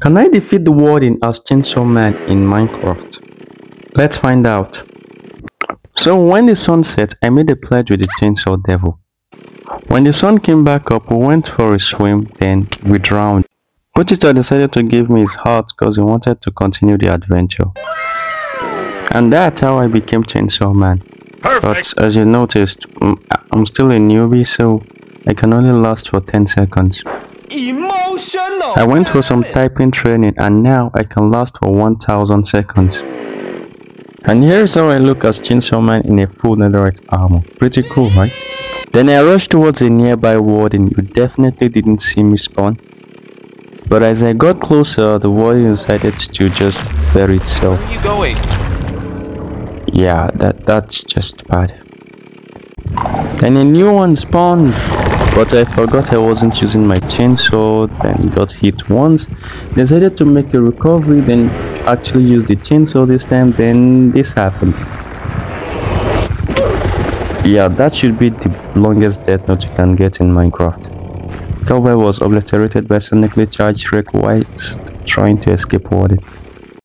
Can I defeat the warden as Chainsaw Man in Minecraft? Let's find out. So when the sun set, I made a pledge with the Chainsaw Devil. When the sun came back up, we went for a swim, then we drowned. Pochita decided to give me his heart because he wanted to continue the adventure. And that's how I became Chainsaw Man. But as you noticed, mm, I'm still a newbie, so I can only last for 10 seconds. Emotional. I went for some typing training and now I can last for 1000 seconds. And here's how I look as Chainsaw Man in a full netherite armor. Pretty cool, right? Then I rushed towards a nearby warden. You definitely didn't see me spawn. But as I got closer, the warden decided to just bury itself. Where are you going? Yeah, that that's just bad. And a new one spawned. But I forgot I wasn't using my chainsaw, then got hit once. Decided to make a recovery, then actually use the chainsaw this time, then this happened. Yeah, that should be the longest death note you can get in Minecraft. Cowboy was obliterated by sonically charged Rick White trying to escape warden.